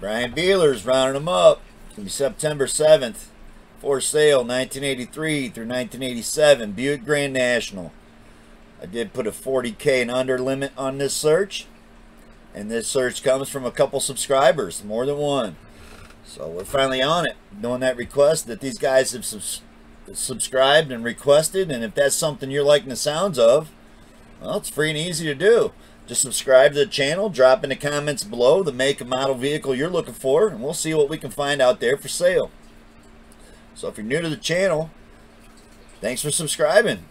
Brian Bealer's rounding them up. Be September 7th. For sale, 1983 through 1987. Buick Grand National. I did put a 40K and under limit on this search. And this search comes from a couple subscribers, more than one. So we're finally on it, doing that request that these guys have subs subscribed and requested. And if that's something you're liking the sounds of, well, it's free and easy to do. Just subscribe to the channel, drop in the comments below the make and model vehicle you're looking for, and we'll see what we can find out there for sale. So if you're new to the channel, thanks for subscribing.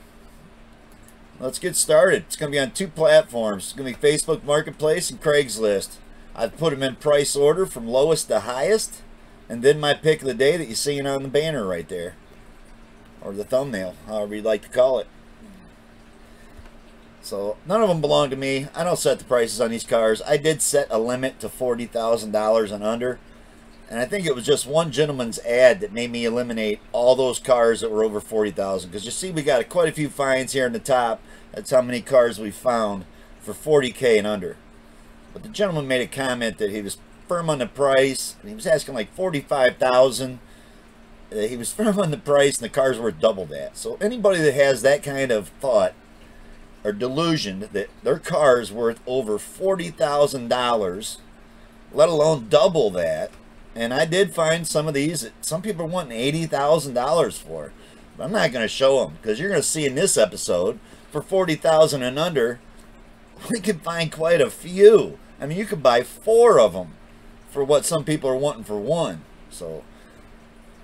Let's get started. It's going to be on two platforms. It's going to be Facebook Marketplace and Craigslist. I've put them in price order from lowest to highest, and then my pick of the day that you're seeing on the banner right there, or the thumbnail, however you'd like to call it. So none of them belong to me. I don't set the prices on these cars. I did set a limit to $40,000 and under. And I think it was just one gentleman's ad that made me eliminate all those cars that were over 40,000. Because you see, we got quite a few finds here in the top. That's how many cars we found for 40K and under. But the gentleman made a comment that he was firm on the price. And he was asking like 45,000. Uh, he was firm on the price and the cars were double that. So anybody that has that kind of thought or delusion that their car is worth over $40,000, let alone double that, and I did find some of these. that Some people are wanting $80,000 for. But I'm not going to show them because you're going to see in this episode for 40000 and under, we can find quite a few. I mean, you could buy four of them for what some people are wanting for one. So,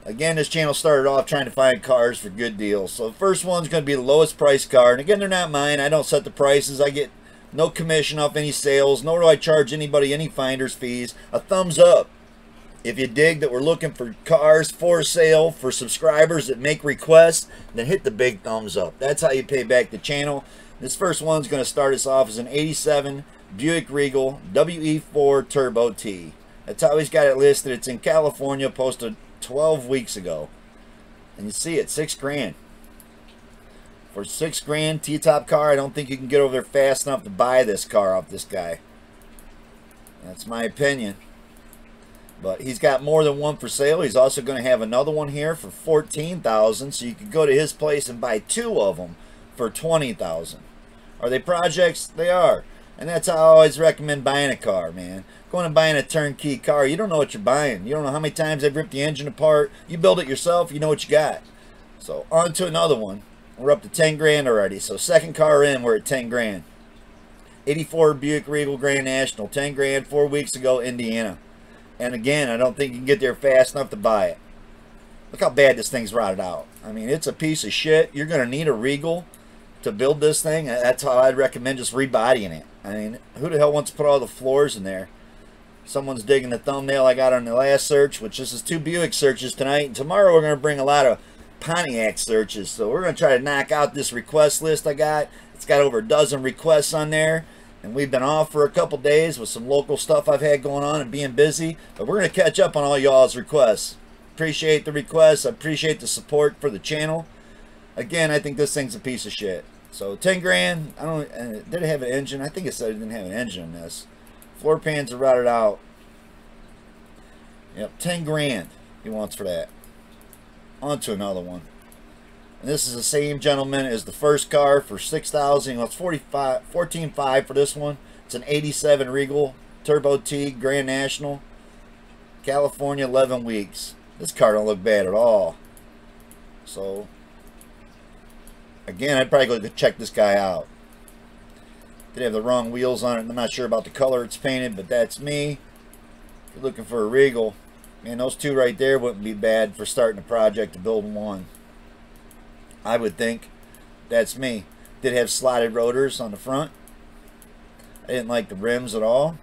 again, this channel started off trying to find cars for good deals. So, the first one's going to be the lowest price car. And again, they're not mine. I don't set the prices. I get no commission off any sales, nor do I charge anybody any finder's fees. A thumbs up if you dig that we're looking for cars for sale for subscribers that make requests, then hit the big thumbs up. That's how you pay back the channel. This first one's going to start us off as an 87 Buick Regal WE4 Turbo T. That's how he's got it listed. It's in California, posted 12 weeks ago. And you see it, six grand. For six grand T-top car, I don't think you can get over there fast enough to buy this car off this guy. That's my opinion. But he's got more than one for sale. He's also going to have another one here for 14000 So you could go to his place and buy two of them for 20000 Are they projects? They are. And that's how I always recommend buying a car, man. Going and buying a turnkey car, you don't know what you're buying. You don't know how many times they've ripped the engine apart. You build it yourself, you know what you got. So on to another one. We're up to 10 grand already. So second car in, we're at 10 grand. 84 Buick Regal Grand National, 10 grand, four weeks ago, Indiana. And again, I don't think you can get there fast enough to buy it. Look how bad this thing's rotted out. I mean, it's a piece of shit. You're going to need a Regal to build this thing. That's how I'd recommend just rebodying it. I mean, who the hell wants to put all the floors in there? Someone's digging the thumbnail I got on the last search, which this is two Buick searches tonight. And tomorrow we're going to bring a lot of Pontiac searches. So we're going to try to knock out this request list I got. It's got over a dozen requests on there and we've been off for a couple days with some local stuff I've had going on and being busy. But we're going to catch up on all y'all's requests. Appreciate the requests. I appreciate the support for the channel. Again, I think this thing's a piece of shit. So 10 grand. I don't. Uh, did it have an engine? I think it said it didn't have an engine in this. Floor pans are rotted out. Yep, 10 grand he wants for that. On to another one. And this is the same gentleman as the first car for 6000 Well, it's 45 14.5 for this one. It's an 87 Regal Turbo T Grand National. California, 11 weeks. This car don't look bad at all. So, again, I'd probably go check this guy out. Did have the wrong wheels on it. I'm not sure about the color it's painted, but that's me. If you're looking for a Regal, man, those two right there wouldn't be bad for starting a project to build one. I would think. That's me. Did have slotted rotors on the front. I didn't like the rims at all.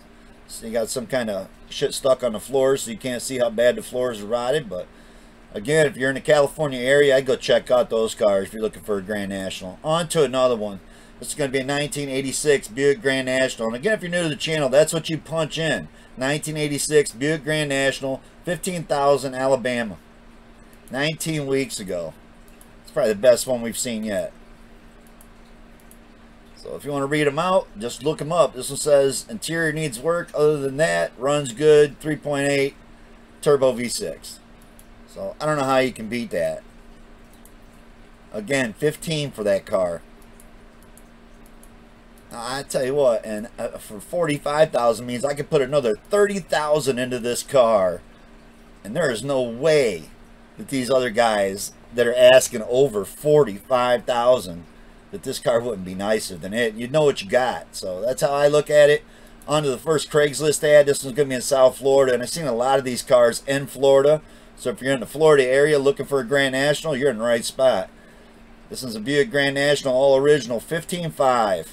So you got some kind of shit stuck on the floors so you can't see how bad the floors are rotted. But again, if you're in the California area, I'd go check out those cars if you're looking for a Grand National. On to another one. This is going to be a 1986 Buick Grand National. And again, if you're new to the channel, that's what you punch in. 1986 Buick Grand National, 15,000 Alabama. 19 weeks ago. It's probably the best one we've seen yet. So if you want to read them out, just look them up. This one says interior needs work. Other than that, runs good. 3.8 turbo V6. So I don't know how you can beat that. Again, 15 for that car. I tell you what, and uh, for 45,000 means I could put another 30,000 into this car. And there is no way that these other guys that are asking over 45,000 that this car wouldn't be nicer than it. You'd know what you got. So that's how I look at it. On to the first Craigslist ad. This one's going to be in South Florida. And I've seen a lot of these cars in Florida. So if you're in the Florida area looking for a Grand National, you're in the right spot. This is a Buick Grand National All Original 15.5.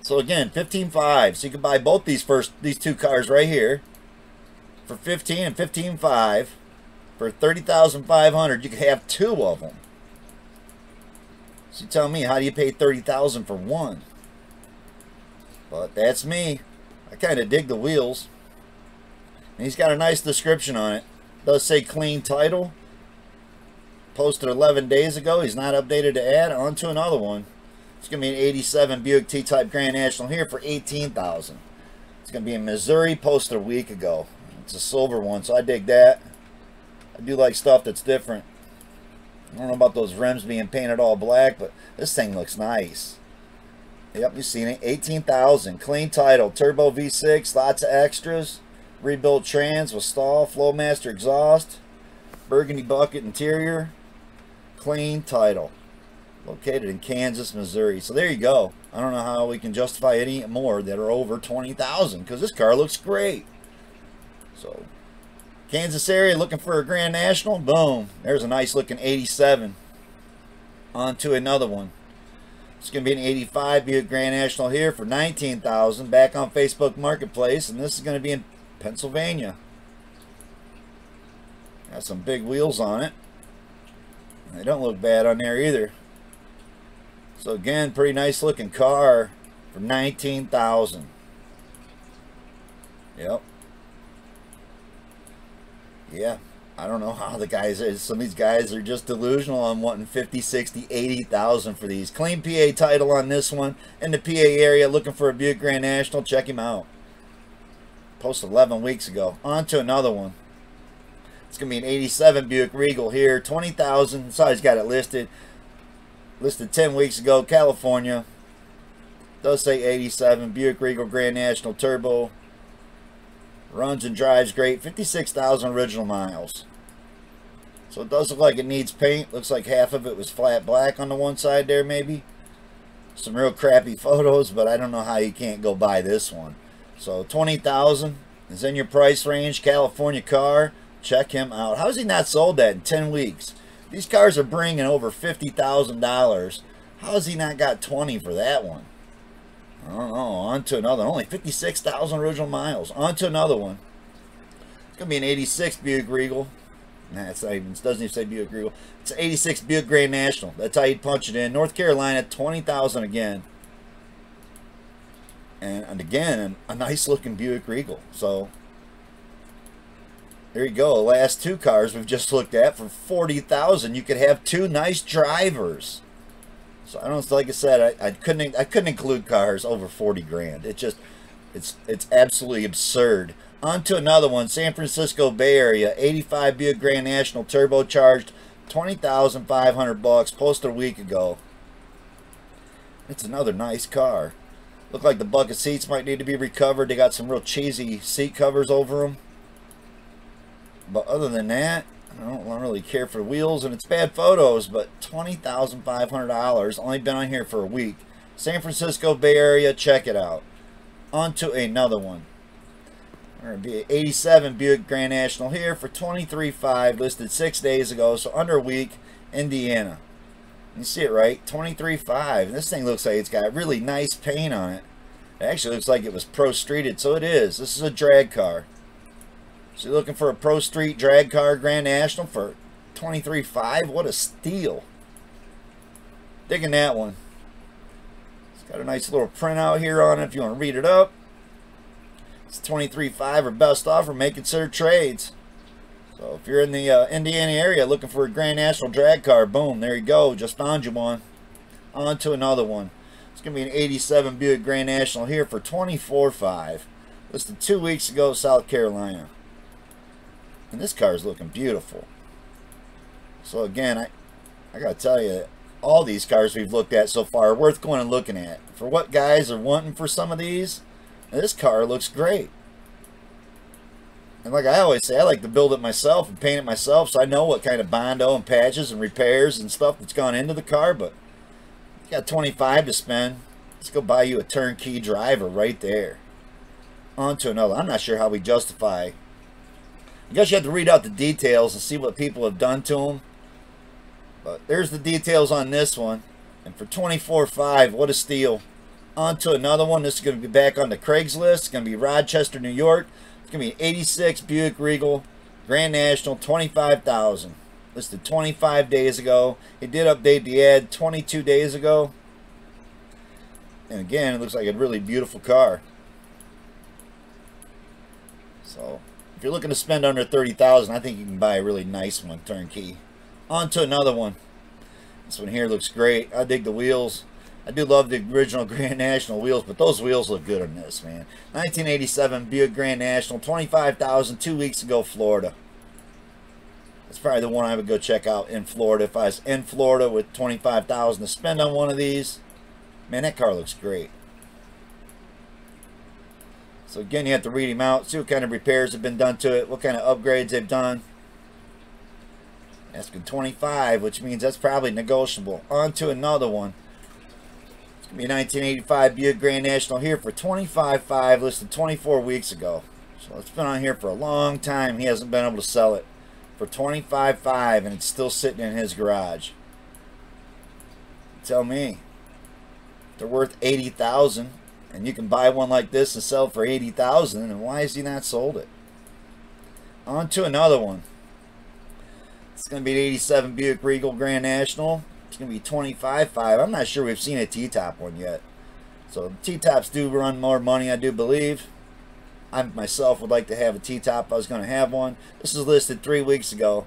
So again, 15.5. So you can buy both these first these two cars right here for 15 and 15.5 for 30,500. You can have two of them. So you tell me, how do you pay 30000 for one? But that's me. I kind of dig the wheels. And he's got a nice description on it. Does say clean title. Posted 11 days ago. He's not updated to add. On to another one. It's going to be an 87 Buick T-Type Grand National here for 18000 It's going to be in Missouri. Posted a week ago. It's a silver one, so I dig that. I do like stuff that's different. I don't know about those rims being painted all black, but this thing looks nice. Yep, you've seen it. 18000 Clean title. Turbo V6. Lots of extras. Rebuilt trans with stall. Flowmaster exhaust. Burgundy bucket interior. Clean title. Located in Kansas, Missouri. So there you go. I don't know how we can justify any more that are over 20000 because this car looks great. So Kansas area looking for a Grand National. Boom. There's a nice looking 87. On to another one. It's going to be an 85 Buick Grand National here for 19000 Back on Facebook Marketplace. And this is going to be in Pennsylvania. Got some big wheels on it. They don't look bad on there either. So again, pretty nice looking car for 19000 Yep yeah, I don't know how the guys. Some of these guys are just delusional on wanting 50, 60, 80,000 for these. Clean PA title on this one. In the PA area looking for a Buick Grand National, check him out. Posted 11 weeks ago. On to another one. It's going to be an 87 Buick Regal here. 20,000. So he's got it listed. Listed 10 weeks ago. California. Does say 87 Buick Regal Grand National Turbo. Runs and drives great. 56,000 original miles. So it does look like it needs paint. Looks like half of it was flat black on the one side there maybe. Some real crappy photos, but I don't know how you can't go buy this one. So 20000 is in your price range. California car. Check him out. How's he not sold that in 10 weeks? These cars are bringing over $50,000. How has he not got 20 for that one? I don't know. On to another. Only 56,000 original miles. On to another one. It's going to be an 86 Buick Regal. Nah, it's not even, it doesn't even say Buick Regal. It's an 86 Buick Grand National. That's how you'd punch it in. North Carolina, 20,000 again. And, and again, a nice looking Buick Regal. So, there you go. Last two cars we've just looked at for 40,000. You could have two nice drivers. So I don't like I said I, I couldn't I couldn't include cars over 40 grand. It just it's it's absolutely absurd. On to another one, San Francisco Bay Area, 85 Buick Grand National turbocharged, 20,500 bucks, posted a week ago. It's another nice car. Look like the bucket seats might need to be recovered. They got some real cheesy seat covers over them. But other than that, I don't really care for the wheels and it's bad photos, but $20,500. Only been on here for a week. San Francisco Bay Area, check it out. On to another one. There be 87 Buick Grand National here for 23.5 listed six days ago, so under a week, Indiana. You see it right, 23.5. And this thing looks like it's got really nice paint on it. It actually looks like it was pro streeted, so it is. This is a drag car. So you're looking for a Pro Street drag car Grand National for 23.5. What a steal. Digging that one. It's got a nice little printout here on it if you want to read it up. It's 23.5 or best offer. May consider trades. So if you're in the uh, Indiana area looking for a Grand National drag car, boom, there you go. Just found you one. On to another one. It's going to be an 87 Buick Grand National here for 24.5. Listed two weeks ago, South Carolina. And this car is looking beautiful. So again, I, I got to tell you, all these cars we've looked at so far are worth going and looking at. For what guys are wanting for some of these, this car looks great. And like I always say, I like to build it myself and paint it myself so I know what kind of Bondo and patches and repairs and stuff that's gone into the car. But you got 25 to spend. Let's go buy you a turnkey driver right there. On to another. I'm not sure how we justify. I guess you have to read out the details and see what people have done to them. But there's the details on this one. And for 24.5, what a steal. On to another one. This is going to be back on the Craigslist. It's going to be Rochester, New York. It's going to be 86 Buick Regal Grand National, 25000 Listed 25 days ago. It did update the ad 22 days ago. And again, it looks like a really beautiful car. So, if you're looking to spend under 30000 I think you can buy a really nice one, turnkey. On to another one. This one here looks great. I dig the wheels. I do love the original Grand National wheels, but those wheels look good on this, man. 1987 Buick Grand National, 25000 two weeks ago, Florida. That's probably the one I would go check out in Florida. If I was in Florida with 25000 to spend on one of these, man, that car looks great. So again, you have to read him out, see what kind of repairs have been done to it, what kind of upgrades they've done. Asking 25, which means that's probably negotiable. On to another one be 1985 Buick Grand National here for 25.5 listed 24 weeks ago. So it's been on here for a long time. He hasn't been able to sell it for 25.5 and it's still sitting in his garage. Tell me. They're worth 80,000 and you can buy one like this and sell for 80,000 and why has he not sold it? On to another one. It's going to be an 87 Buick Regal Grand National. Going to be 25.5. I'm not sure we've seen a T-top one yet. So T-tops do run more money, I do believe. I myself would like to have a T-top. I was going to have one. This is listed three weeks ago.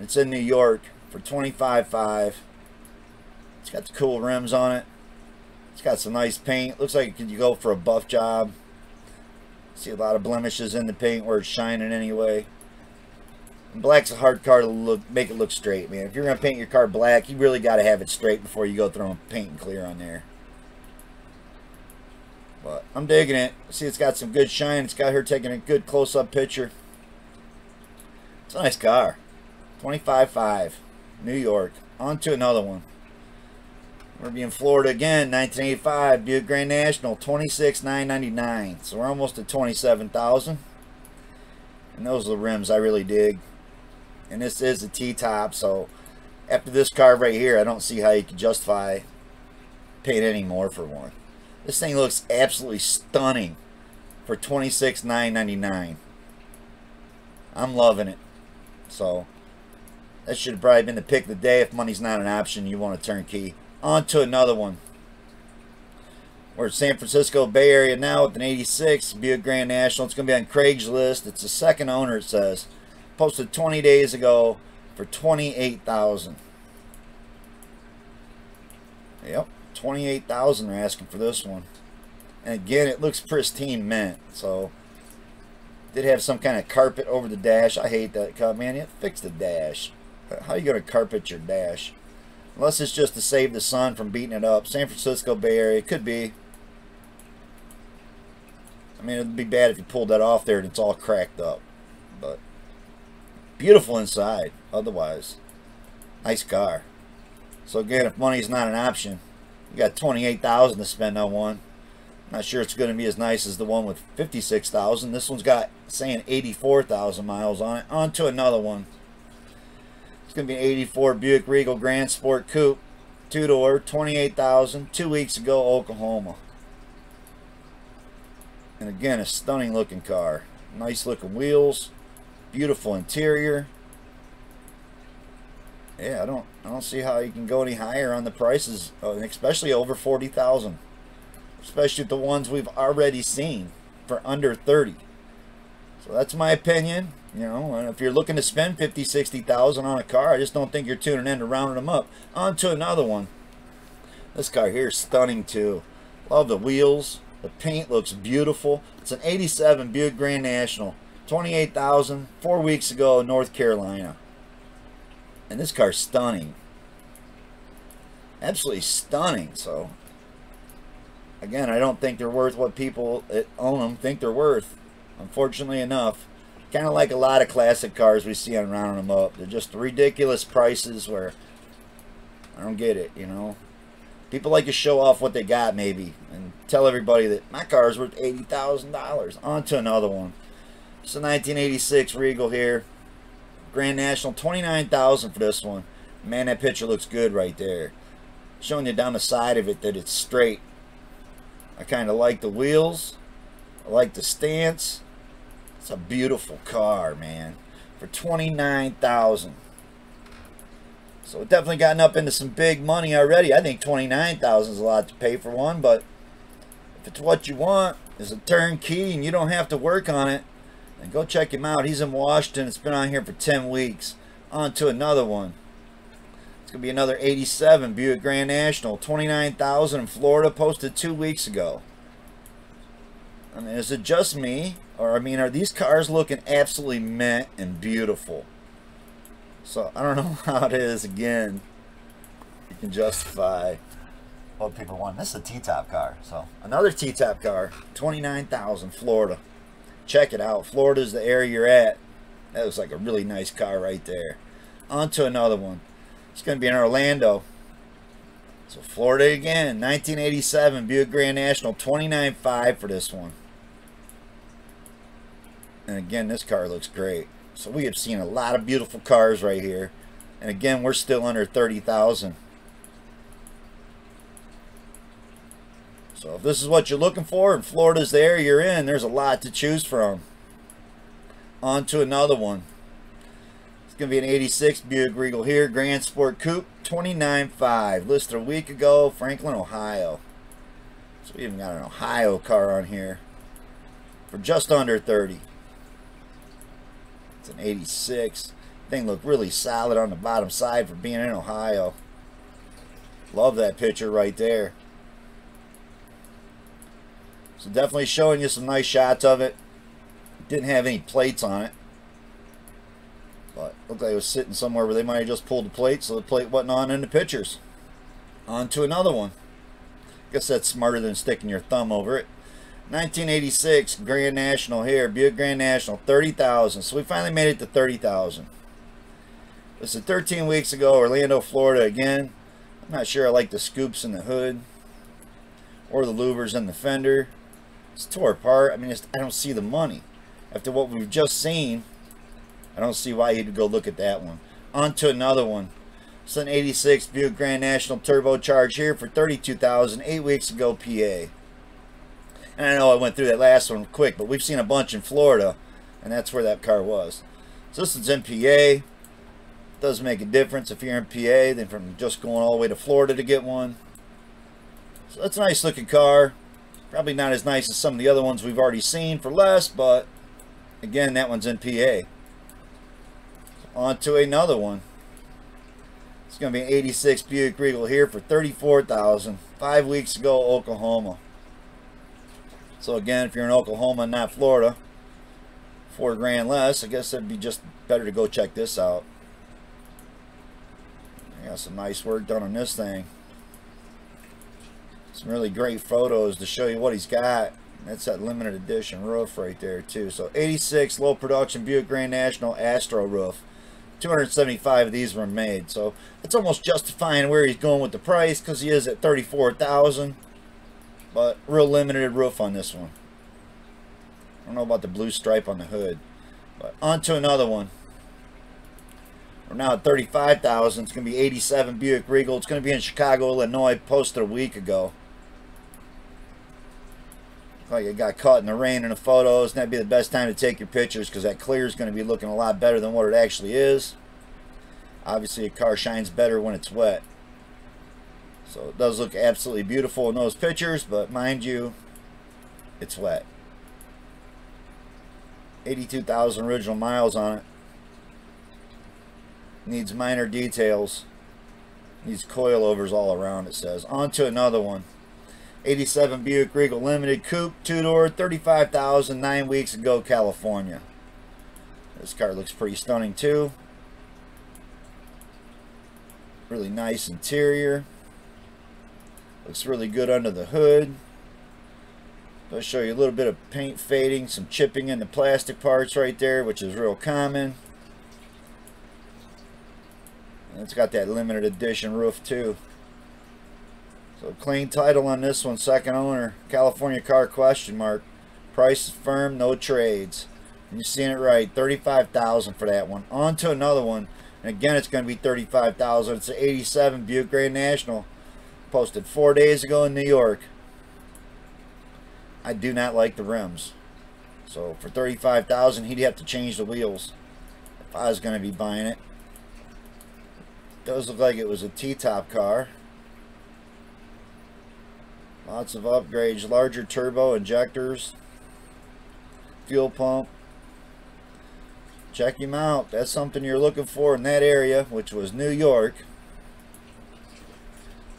It's in New York for 25.5. It's got the cool rims on it. It's got some nice paint. Looks like you go for a buff job. See a lot of blemishes in the paint where it's shining anyway. Black's a hard car to look, make it look straight, man. If you're going to paint your car black, you really got to have it straight before you go throwing paint and clear on there. But I'm digging it. See, it's got some good shine. It's got her taking a good close-up picture. It's a nice car. 25.5, New York. On to another one. We're to be in Florida again, 1985, Buick Grand National, 26,999. So we're almost at 27,000. And those are the rims I really dig and this is a T-top so after this car right here I don't see how you can justify paying any more for one. This thing looks absolutely stunning for $26,999 I'm loving it. So that should have probably been the pick of the day. If money's not an option you want a turnkey on to another one. We're at San Francisco Bay Area now with an 86 Buick Grand National. It's going to be on Craigslist. It's the second owner, it says posted 20 days ago for 28000 Yep, 28000 they're asking for this one. And again, it looks pristine mint, so did have some kind of carpet over the dash. I hate that cut, man. You fix the dash. How are you going to carpet your dash? Unless it's just to save the sun from beating it up. San Francisco Bay Area, could be. I mean, it'd be bad if you pulled that off there and it's all cracked up. But Beautiful inside, otherwise. Nice car. So again, if money's not an option, you got 28000 to spend on one. Not sure it's going to be as nice as the one with 56000 This one's got, saying 84,000 miles on it. On to another one. It's going to be an 84 Buick Regal Grand Sport Coupe. Two-door, 28000 Two weeks ago, Oklahoma. And again, a stunning looking car. Nice looking wheels. Beautiful interior. Yeah, I don't I don't see how you can go any higher on the prices, uh, especially over 40,000. Especially the ones we've already seen for under 30. So that's my opinion. You know, and if you're looking to spend 50, 60,000 on a car, I just don't think you're tuning in to rounding them up. On to another one. This car here is stunning too. Love the wheels. The paint looks beautiful. It's an 87 Buick Grand National. 28,000 four weeks ago North Carolina. And this car's stunning. Absolutely stunning. So, again, I don't think they're worth what people that own them think they're worth. Unfortunately enough. Kind of like a lot of classic cars we see on Rounding Them Up. They're just ridiculous prices where I don't get it, you know. People like to show off what they got, maybe, and tell everybody that my car is worth $80,000. On to another one. It's a 1986 Regal here. Grand National, 29000 for this one. Man, that picture looks good right there. Showing you down the side of it that it's straight. I kind of like the wheels. I like the stance. It's a beautiful car, man. For 29000 so it definitely gotten up into some big money already. I think 29000 is a lot to pay for one, but if it's what you want, it's a turnkey and you don't have to work on it, then go check him out. He's in Washington. It's been on here for 10 weeks. On to another one. It's going to be another 87 Buick Grand National. 29000 in Florida, posted two weeks ago. I mean, is it just me? Or, I mean, are these cars looking absolutely mint and beautiful? So I don't know how it is again. You can justify what people want. This is a T-top car. So another T-top car, 29000 Florida. Check it out. Florida is the area you're at. That looks like a really nice car right there. On to another one. It's going to be in Orlando. So Florida again, 1987 Buick Grand National, 29.5 for this one. And again, this car looks great. So we have seen a lot of beautiful cars right here. And again, we're still under 30,000. So if this is what you're looking for and Florida's the area you're in, there's a lot to choose from. On to another one. It's going to be an 86 Buick Regal here, Grand Sport Coupe, 29.5. Listed a week ago, Franklin, Ohio. So we even got an Ohio car on here for just under 30 It's an 86. Thing looked really solid on the bottom side for being in Ohio. Love that picture right there. So definitely showing you some nice shots of it. Didn't have any plates on it. But looked like it was sitting somewhere where they might have just pulled the plate so the plate wasn't on in the pictures. On to another one. Guess that's smarter than sticking your thumb over it. 1986 Grand National here, Buick Grand National, 30,000. So we finally made it to 30,000. This is 13 weeks ago, Orlando, Florida again. I'm not sure I like the scoops in the hood or the louvers in the fender. It's tore apart. I mean, I don't see the money. After what we've just seen, I don't see why you'd go look at that one. On to another one. It's an 86 Buick Grand National turbocharged here for 32,000, eight weeks ago, PA. And I know I went through that last one quick, but we've seen a bunch in Florida, and that's where that car was. So this is in PA. Does make a difference if you're in PA than from just going all the way to Florida to get one. So that's a nice looking car. Probably not as nice as some of the other ones we've already seen for less, but again, that one's in PA. On to another one. It's going to be an 86 Buick Regal here for 34000 Five weeks ago, Oklahoma. So again, if you're in Oklahoma and not Florida, four grand less, I guess it'd be just better to go check this out. got some nice work done on this thing. Some really great photos to show you what he's got. That's that limited edition roof right there too. So 86 low production Buick Grand National Astro roof. 275 of these were made. So it's almost justifying where he's going with the price because he is at 34,000. But real limited roof on this one. I don't know about the blue stripe on the hood. But on to another one. We're now at 35,000. It's going to be 87 Buick Regal. It's going to be in Chicago, Illinois. Posted a week ago. Oh, like it got caught in the rain in the photos. And that'd be the best time to take your pictures because that clear is going to be looking a lot better than what it actually is. Obviously, a car shines better when it's wet. So it does look absolutely beautiful in those pictures, but mind you, it's wet. 82,000 original miles on it. Needs minor details. These coilovers all around, it says. On to another one. 87 Buick Regal Limited Coupe, two-door, 35000 nine weeks ago, California. This car looks pretty stunning, too. Really nice interior. Looks really good under the hood. I'll show you a little bit of paint fading, some chipping in the plastic parts right there, which is real common. And it's got that limited edition roof too. So clean title on this one, second owner, California car question mark. Price firm, no trades. And you're seeing it right, 35000 for that one. On to another one. And again, it's going to be 35000 It's an 87 Buick Grand National. Posted four days ago in New York. I do not like the rims. So for 35000 he'd have to change the wheels if I was going to be buying it. Does look like it was a T-top car. Lots of upgrades, larger turbo injectors, fuel pump. Check him out. That's something you're looking for in that area, which was New York.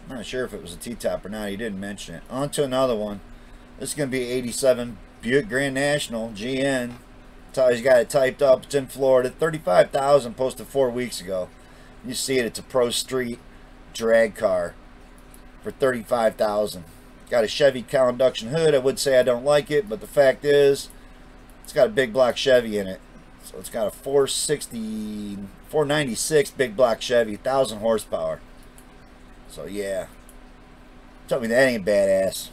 I'm not sure if it was a T-top or not. He didn't mention it. On to another one. This is going to be 87 Buick Grand National GN. That's how he's got it typed up. It's in Florida. 35000 posted four weeks ago. You see it. It's a Pro Street drag car for 35000 Got a Chevy cowl induction hood. I would say I don't like it, but the fact is, it's got a big block Chevy in it. So it's got a 460, 496 big block Chevy, 1,000 horsepower. So yeah. Tell me that ain't badass.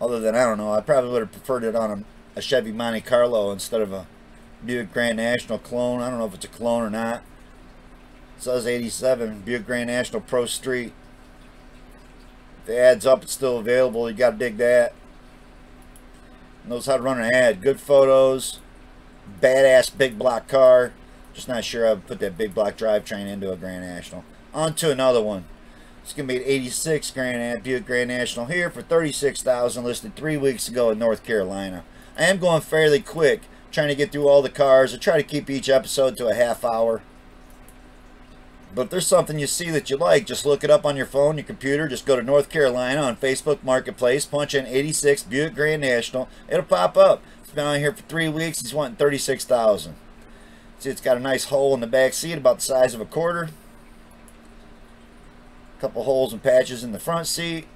Other than, I don't know, I probably would have preferred it on a, a Chevy Monte Carlo instead of a Buick Grand National clone. I don't know if it's a clone or not. It says 87 Buick Grand National Pro Street. The ad's up, it's still available. You got to dig that. Knows how to run an ad. Good photos. Badass big block car. Just not sure I would put that big block drivetrain into a Grand National. On to another one. It's going to be an 86 Grand Buick Grand National here for 36000 listed three weeks ago in North Carolina. I am going fairly quick, trying to get through all the cars. I try to keep each episode to a half hour. But if there's something you see that you like, just look it up on your phone, your computer. Just go to North Carolina on Facebook Marketplace, punch in 86 Buick Grand National. It'll pop up. It's been on here for three weeks. He's wanting 36000 See, it's got a nice hole in the back seat, about the size of a quarter A couple holes and patches in the front seat.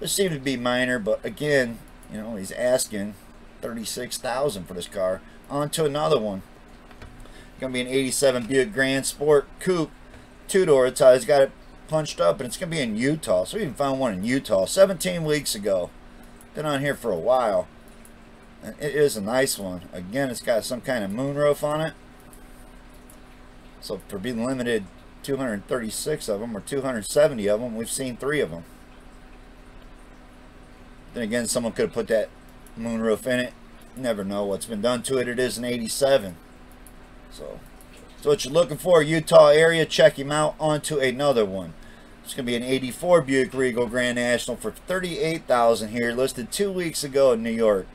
This seemed to be minor, but again, you know, he's asking 36000 for this car. On to another one. Going to be an 87 Buick Grand Sport Coupe. Two-door. It's he's got it punched up, and it's going to be in Utah. So we even found one in Utah 17 weeks ago. Been on here for a while. It is a nice one. Again, it's got some kind of moonroof on it. So for being limited 236 of them or 270 of them. We've seen three of them. Then again, someone could have put that moonroof in it. never know what's been done to it. It is an 87. So, so what you're looking for, Utah area, check him out. On to another one. It's going to be an 84 Buick Regal Grand National for 38000 here, listed two weeks ago in New York.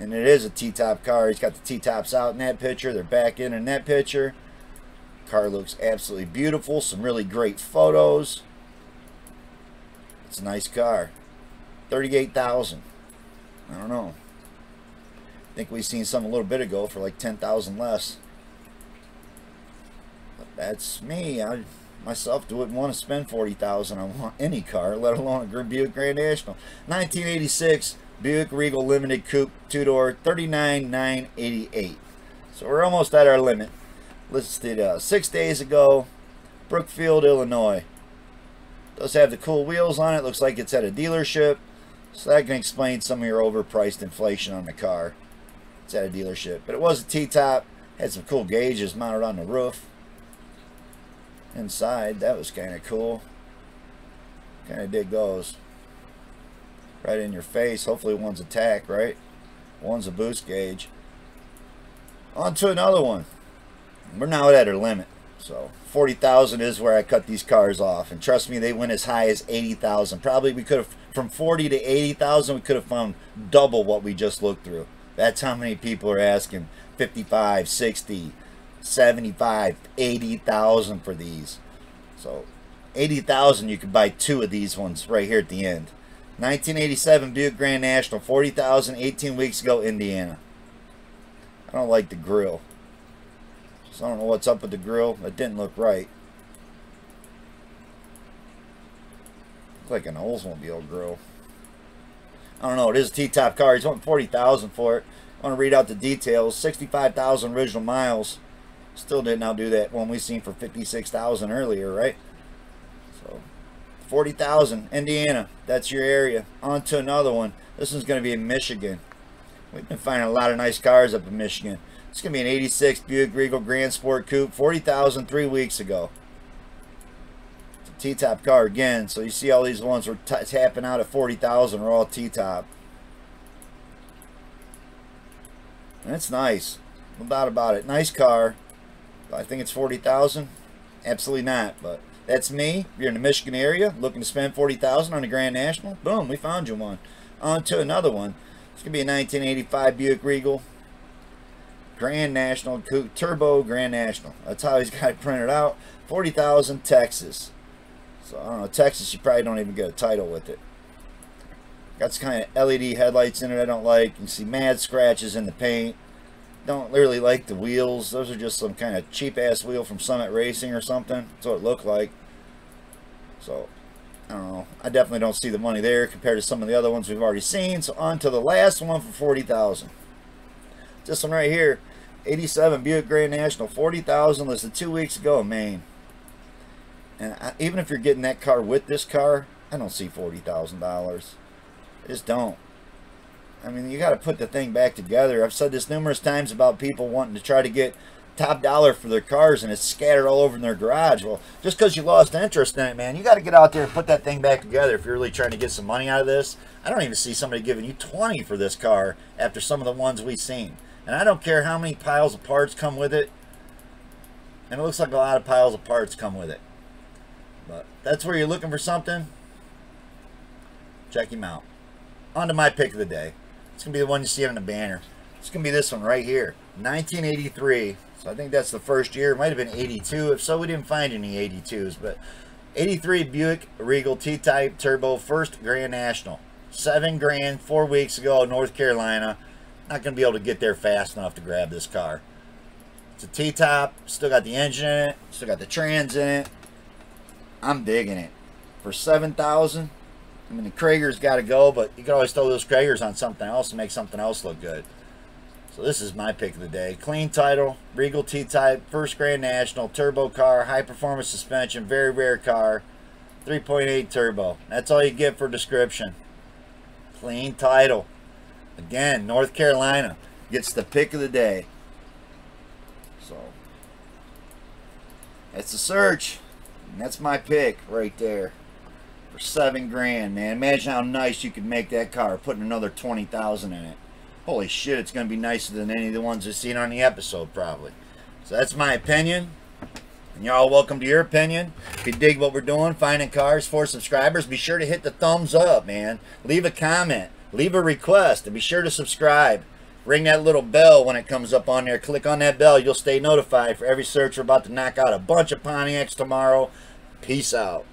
And it is a T-top car. He's got the T-tops out in that picture. They're back in in that picture. Car looks absolutely beautiful. Some really great photos. It's a nice car. 38000 I don't know. I think we've seen some a little bit ago for like 10000 less. That's me. I myself wouldn't want to spend 40000 on any car, let alone a Buick Grand National. 1986 Buick Regal Limited Coupe, two-door, 39988 So we're almost at our limit listed uh, six days ago, Brookfield, Illinois. Does have the cool wheels on it. Looks like it's at a dealership. So that can explain some of your overpriced inflation on the car. It's at a dealership. But it was a T-top. Had some cool gauges mounted on the roof. Inside, that was kind of cool. Kind of dig those. Right in your face. Hopefully one's a right? One's a boost gauge. On to another one we're now at our limit. So 40,000 is where I cut these cars off. And trust me, they went as high as 80,000. Probably we could have, from 40 to 80,000, we could have found double what we just looked through. That's how many people are asking 55, 60, 75, 80,000 for these. So 80,000 you could buy two of these ones right here at the end. 1987 Buick Grand National, 40,000, 18 weeks ago, Indiana. I don't like the grill. So I don't know what's up with the grill. It didn't look right. Looks like an Oldsmobile grill. I don't know. It is a T-top car. He's wanting 40000 for it. I want to read out the details. 65,000 original miles. Still didn't outdo that one we seen for 56,000 earlier, right? So 40,000, Indiana. That's your area. On to another one. This one's going to be in Michigan. We've been finding a lot of nice cars up in Michigan. It's going to be an 86 Buick Regal Grand Sport Coupe. 40,000 three weeks ago. T-top car again. So you see all these ones we're tapping out at 40,000 are all T-top. That's nice. No doubt about it. Nice car. I think it's 40000 Absolutely not. But that's me. If you're in the Michigan area looking to spend 40000 on a Grand National, boom, we found you one. On to another one. It's going to be a 1985 Buick Regal Grand National Turbo Grand National. That's how he's got it printed out. 40,000 Texas. So I don't know, Texas you probably don't even get a title with it. Got some kind of LED headlights in it I don't like. You can see mad scratches in the paint don't really like the wheels. Those are just some kind of cheap ass wheel from Summit Racing or something. That's what it looked like. So, I don't know. I definitely don't see the money there compared to some of the other ones we've already seen. So on to the last one for 40000 This one right here. 87 Buick Grand National. 40000 listed two weeks ago in Maine. And I, even if you're getting that car with this car, I don't see $40,000. I just don't. I mean, you got to put the thing back together. I've said this numerous times about people wanting to try to get top dollar for their cars and it's scattered all over in their garage. Well, just because you lost interest in it, man, you got to get out there and put that thing back together if you're really trying to get some money out of this. I don't even see somebody giving you 20 for this car after some of the ones we've seen. And I don't care how many piles of parts come with it. And it looks like a lot of piles of parts come with it. But that's where you're looking for something. Check him out. On to my pick of the day. It's going to be the one you see on the banner. It's going to be this one right here. 1983. So I think that's the first year. It might have been 82. If so, we didn't find any 82s. But 83 Buick Regal T-Type Turbo First Grand National. Seven grand, four weeks ago, North Carolina. Not going to be able to get there fast enough to grab this car. It's a T-Top. Still got the engine in it. Still got the trans in it. I'm digging it. For 7000 I mean, the Cragar's got to go, but you can always throw those Cragars on something else and make something else look good. So this is my pick of the day. Clean title, Regal T-Type, first Grand National, turbo car, high performance suspension, very rare car, 3.8 turbo. That's all you get for description. Clean title. Again, North Carolina gets the pick of the day. So, that's the search. And that's my pick right there seven grand, man. Imagine how nice you could make that car, putting another 20000 in it. Holy shit, it's going to be nicer than any of the ones I've seen on the episode, probably. So that's my opinion. And y'all welcome to your opinion. If you dig what we're doing, finding cars for subscribers, be sure to hit the thumbs up, man. Leave a comment. Leave a request. And be sure to subscribe. Ring that little bell when it comes up on there. Click on that bell. You'll stay notified for every search. We're about to knock out a bunch of Pontiacs tomorrow. Peace out.